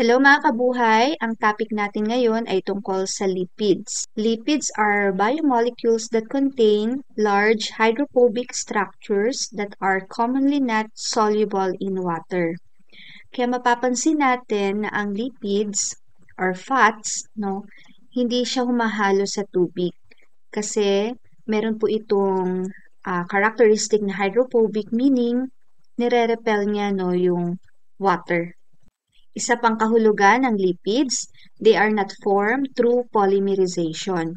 Hello mga kabuhay! Ang topic natin ngayon ay tungkol sa lipids. Lipids are biomolecules that contain large hydrophobic structures that are commonly not soluble in water. Kaya mapapansin natin na ang lipids or fats, no, hindi siya humahalo sa tubig kasi meron po itong uh, characteristic na hydrophobic meaning nire-repel niya no yung water. Isa pang kahulugan ng lipids, they are not formed through polymerization.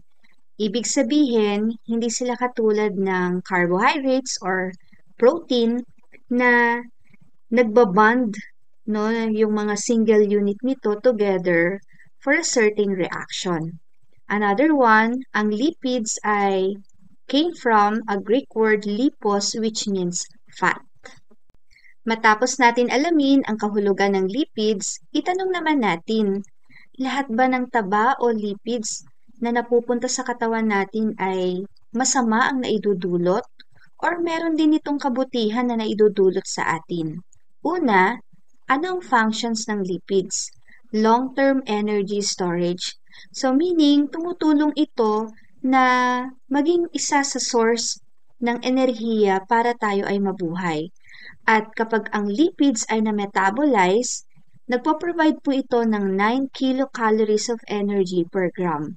Ibig sabihin, hindi sila katulad ng carbohydrates or protein na nagbaband no, yung mga single unit nito together for a certain reaction. Another one, ang lipids ay came from a Greek word lipos which means fat. Matapos natin alamin ang kahulugan ng lipids, itanong naman natin, lahat ba ng taba o lipids na napupunta sa katawan natin ay masama ang naidudulot or meron din itong kabutihan na naidudulot sa atin? Una, ano ang functions ng lipids? Long-term energy storage. So meaning, tumutulong ito na maging isa sa source ng enerhiya para tayo ay mabuhay. At kapag ang lipids ay na-metabolize, nagpo-provide po ito ng 9 kilocalories of energy per gram.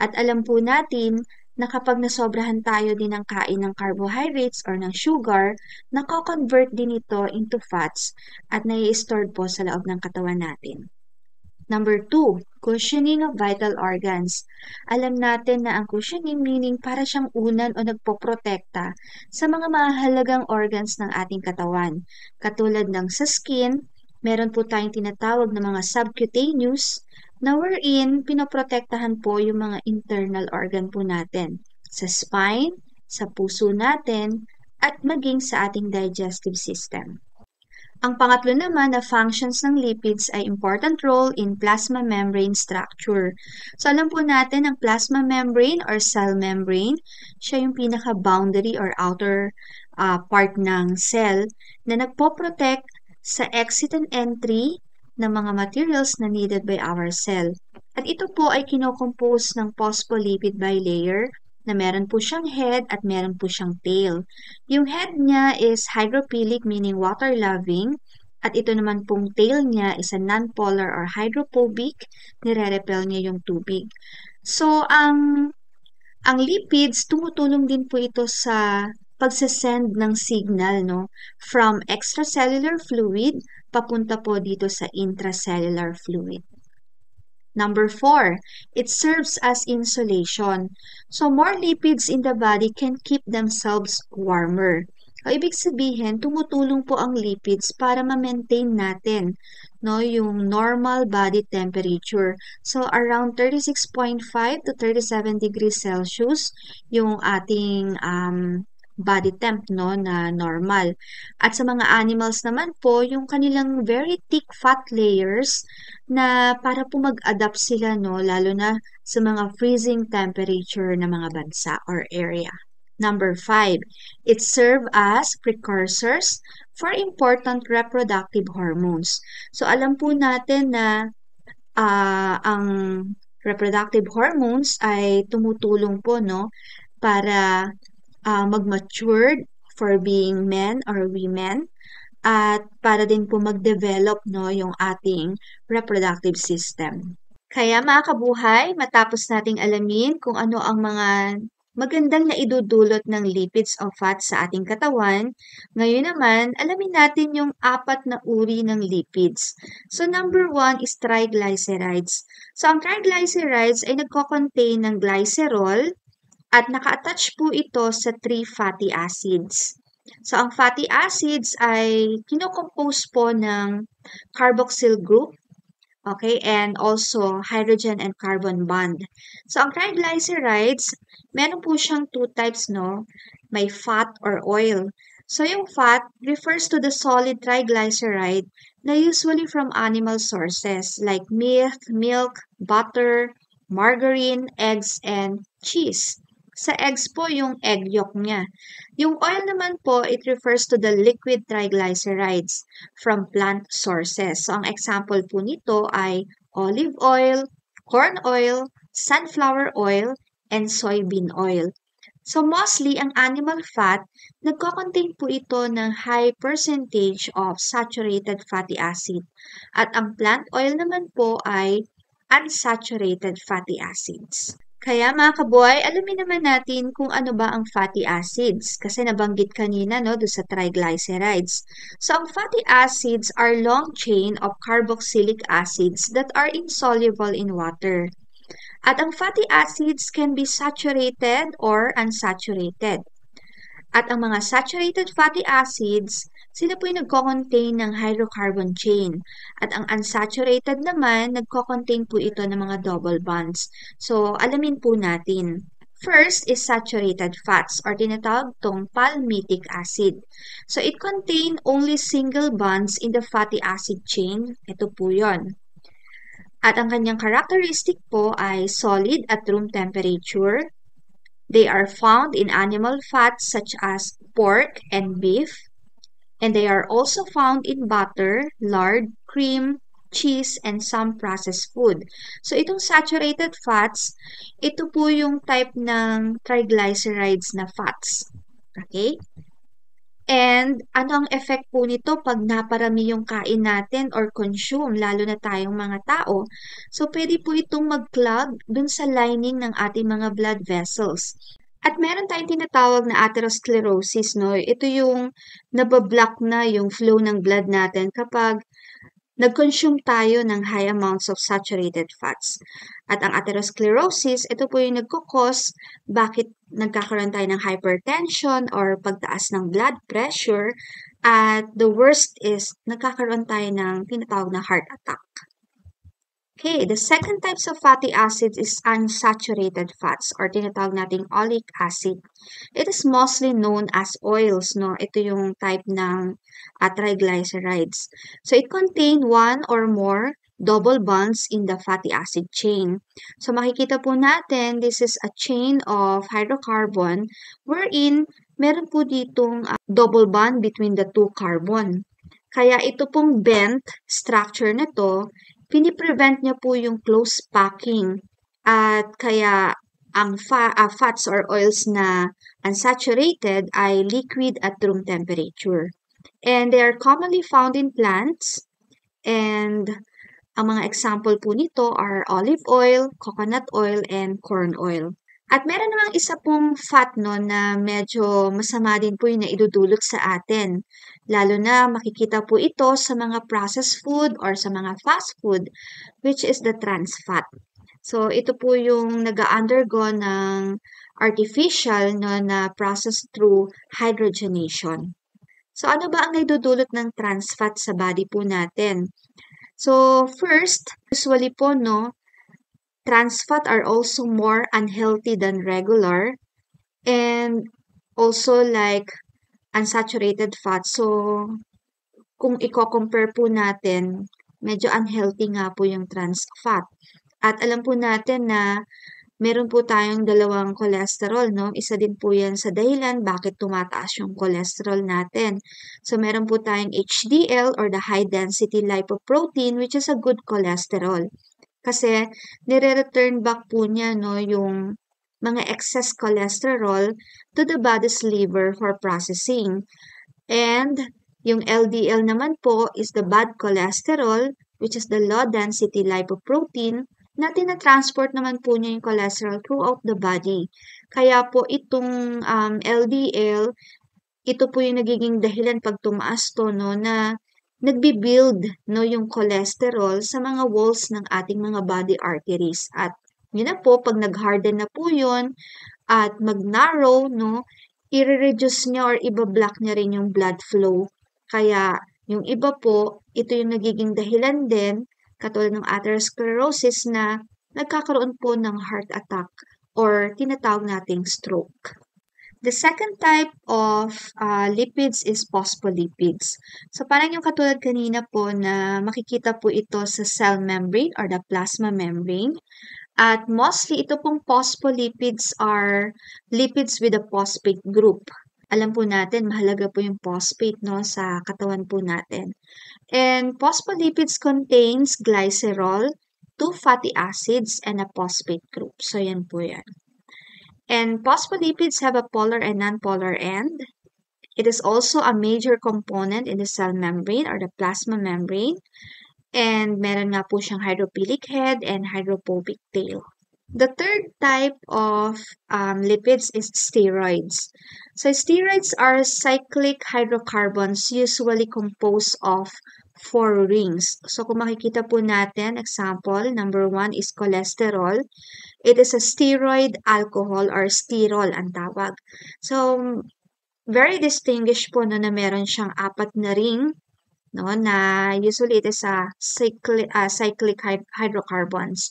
At alam po natin na kapag nasobrahan tayo din ng kain ng carbohydrates or ng sugar, nako-convert din ito into fats at nai-stored po sa loob ng katawan natin. Number 2, cushioning of vital organs. Alam natin na ang cushioning meaning para siyang unan o nagpoprotekta sa mga mahalagang organs ng ating katawan. Katulad ng sa skin, meron po tayong tinatawag na mga subcutaneous na wherein pinoprotektahan po yung mga internal organ po natin. Sa spine, sa puso natin, at maging sa ating digestive system. Ang pangatlo naman na functions ng lipids ay important role in plasma membrane structure. So alam po natin ang plasma membrane or cell membrane, siya yung pinaka-boundary or outer uh, part ng cell na nagpo-protect sa exit and entry ng mga materials na needed by our cell. At ito po ay kinocompose ng phospholipid bilayer na meron po siyang head at meron po siyang tail. Yung head niya is hydrophilic meaning water-loving at ito naman pong tail niya is a non-polar or hydrophobic, nire-repel niya yung tubig. So, ang ang lipids, tumutulong din po ito sa pagsasend ng signal no, from extracellular fluid papunta po dito sa intracellular fluid. Number four, it serves as insulation. So, more lipids in the body can keep themselves warmer. O, ibig sabihin, tumutulong po ang lipids para ma-maintain natin no, yung normal body temperature. So, around 36.5 to 37 degrees Celsius yung ating um, body temp no na normal. At sa mga animals naman po, yung kanilang very thick fat layers na para po mag-adapt sila no lalo na sa mga freezing temperature na mga bansa or area. Number 5, it serve as precursors for important reproductive hormones. So alam po natin na uh, ang reproductive hormones ay tumutulong po no para uh, mag-matured for being men or women at para din po mag-develop no yung ating reproductive system. Kaya mga kabuhay, matapos nating alamin kung ano ang mga magandang na idudulot ng lipids o fats sa ating katawan, ngayon naman, alamin natin yung apat na uri ng lipids. So, number one is triglycerides. So, ang triglycerides ay nagko-contain ng glycerol, at naka-attach po ito sa three fatty acids. So, ang fatty acids ay kinocompose po ng carboxyl group, okay, and also hydrogen and carbon bond. So, ang triglycerides, meron po siyang two types, no? May fat or oil. So, yung fat refers to the solid triglyceride na usually from animal sources like meat, milk, butter, margarine, eggs, and cheese. Sa eggs po, yung egg yolk niya. Yung oil naman po, it refers to the liquid triglycerides from plant sources. So, ang example po nito ay olive oil, corn oil, sunflower oil, and soybean oil. So, mostly, ang animal fat, nagko-contain po ito ng high percentage of saturated fatty acid. At ang plant oil naman po ay unsaturated fatty acids. Kaya mga kaboy, alamin naman natin kung ano ba ang fatty acids. Kasi nabanggit kanina no, do sa triglycerides. So ang fatty acids are long chain of carboxylic acids that are insoluble in water. At ang fatty acids can be saturated or unsaturated. At ang mga saturated fatty acids sila po yung nagko-contain ng hydrocarbon chain. At ang unsaturated naman, nagko-contain po ito ng mga double bonds. So, alamin po natin. First is saturated fats or tinatawag tong palmitic acid. So, it contain only single bonds in the fatty acid chain. Ito po yon. At ang kanyang characteristic po ay solid at room temperature. They are found in animal fats such as pork and beef and they are also found in butter, lard, cream, cheese, and some processed food. So, itong saturated fats, ito po yung type ng triglycerides na fats. Okay? And ano ang effect po nito pag naparami yung kain natin or consume, lalo na tayong mga tao? So, pwede po itong mag-clog dun sa lining ng ating mga blood vessels. At meron tayong tinatawag na atherosclerosis, no? Ito yung nabablock na yung flow ng blood natin kapag nag-consume tayo ng high amounts of saturated fats. At ang atherosclerosis, ito po yung nagkukos bakit nagkakaroon tayo ng hypertension or pagtaas ng blood pressure. At the worst is, nagkakaroon tayo ng tinatawag na heart attack. Okay, the second types of fatty acids is unsaturated fats or tinatawag nating oleic acid. It is mostly known as oils, no? Ito yung type ng uh, triglycerides. So it contain one or more double bonds in the fatty acid chain. So makikita po natin, this is a chain of hydrocarbon wherein meron po ditong uh, double bond between the two carbon. Kaya ito pong bent structure na to piniprevent niya po yung close packing at kaya ang fa uh, fats or oils na unsaturated ay liquid at room temperature. And they are commonly found in plants and ang mga example po nito are olive oil, coconut oil, and corn oil. At meron namang isa pong fat no na medyo masama din po yung naidudulot sa atin. Lalo na makikita po ito sa mga processed food or sa mga fast food which is the trans fat. So ito po yung nag-undergo ng artificial no, na process through hydrogenation. So ano ba ang naidudulot ng trans fat sa body po natin? So first, usually po no, trans fat are also more unhealthy than regular and also like unsaturated fat. So, kung i-compare po natin, medyo unhealthy nga po yung trans fat. At alam po natin na meron po tayong dalawang cholesterol, no? Isa din po yan sa dahilan bakit tumataas yung cholesterol natin. So, meron po tayong HDL or the high density lipoprotein which is a good cholesterol. Kasi nire-return back po niya no, yung mga excess cholesterol to the body's liver for processing. And yung LDL naman po is the bad cholesterol which is the low density lipoprotein na tinatransport naman po niya yung cholesterol throughout the body. Kaya po itong um, LDL, ito po yung nagiging dahilan pag tumaas to no, na nagbi-build no, yung cholesterol sa mga walls ng ating mga body arteries. At yun na po, pag nag-harden na po yun at mag-narrow, no, i-reduce niya or iba-block niya rin yung blood flow. Kaya yung iba po, ito yung nagiging dahilan din, katulad ng atherosclerosis na nagkakaroon po ng heart attack or tinatawag nating stroke. The second type of uh, lipids is phospholipids. So parang yung katulad kanina po na makikita po ito sa cell membrane or the plasma membrane. At mostly, ito pong phospholipids are lipids with a phosphate group. Alam po natin, mahalaga po yung phosphate no, sa katawan po natin. And phospholipids contains glycerol, two fatty acids, and a phosphate group. So, yan po yan. And phospholipids have a polar and nonpolar end. It is also a major component in the cell membrane or the plasma membrane. And meron nga po siyang hydrophilic head and hydrophobic tail. The third type of um, lipids is steroids. So steroids are cyclic hydrocarbons usually composed of four rings. So kung makikita po natin, example, number one is cholesterol. It is a steroid alcohol or sterol ang tawag. So very distinguished po no, na meron siyang apat na ring no, na usually it is a cyclic, uh, cyclic hydrocarbons.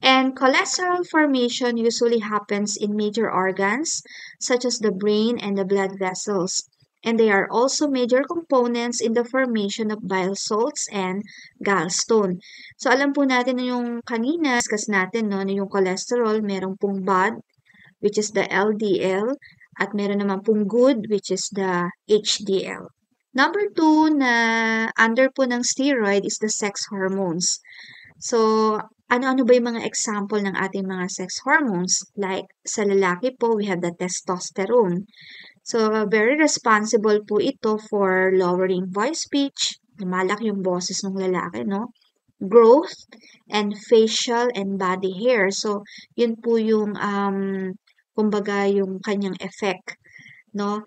And cholesterol formation usually happens in major organs such as the brain and the blood vessels. And they are also major components in the formation of bile salts and gallstone. So alam po natin na yung kanina, discuss natin no, na yung cholesterol, merong pong bad, which is the LDL, at meron naman pong good, which is the HDL. Number two na under po ng steroid is the sex hormones. So, ano-ano ba yung mga example ng ating mga sex hormones? Like, sa lalaki po, we have the testosterone. So, very responsible po ito for lowering voice pitch, lumalaki yung boses ng lalaki, no? Growth, and facial and body hair. So, yun po yung, um, kumbaga, yung kanyang effect, no?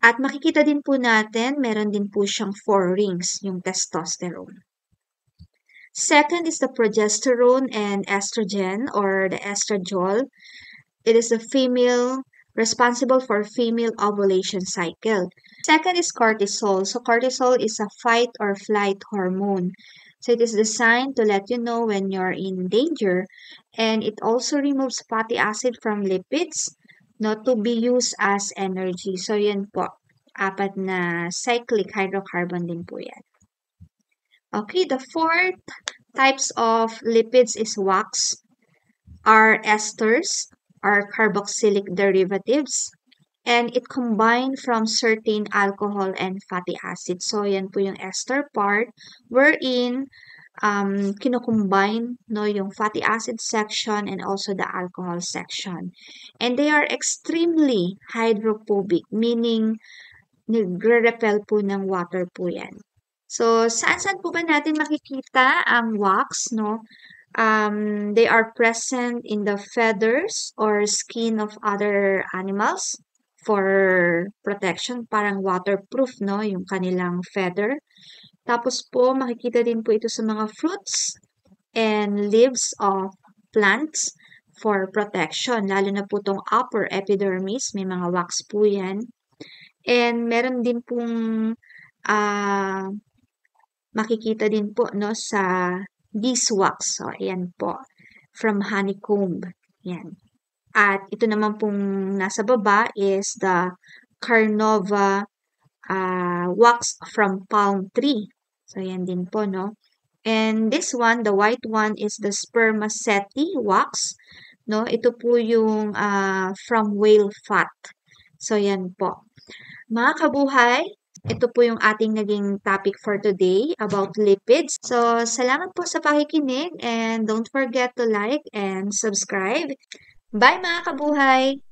At makikita din po natin, meron din po siyang four rings, yung testosterone. Second is the progesterone and estrogen or the estradiol. It is the female responsible for female ovulation cycle. Second is cortisol. So cortisol is a fight or flight hormone. So it is designed to let you know when you're in danger and it also removes fatty acid from lipids not to be used as energy. So, yan po. Apat na cyclic hydrocarbon din po yan. Okay, the fourth types of lipids is wax, are esters, are carboxylic derivatives, and it combined from certain alcohol and fatty acids. So, yan po yung ester part, wherein um, kinocombine no, yung fatty acid section and also the alcohol section. And they are extremely hydrophobic, meaning nagre-repel po ng water po yan. So, saan-saan po ba natin makikita ang wax, no? Um, they are present in the feathers or skin of other animals for protection, parang waterproof, no? Yung kanilang feather. Tapos po, makikita din po ito sa mga fruits and leaves of plants for protection. Lalo na po itong upper epidermis, may mga wax po yan. And meron din pong uh, makikita din po no, sa beeswax. So, ayan po. From honeycomb. Yan. At ito naman pong nasa baba is the Carnova uh, wax from palm tree. So, yan din po, no? And this one, the white one is the spermaceti wax. No? Ito po yung uh, from whale fat. So, yan po. Mga kabuhay, ito po yung ating naging topic for today about lipids. So, salamat po sa pakikinig and don't forget to like and subscribe. Bye mga kabuhay!